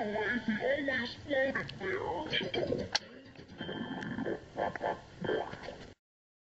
way he always.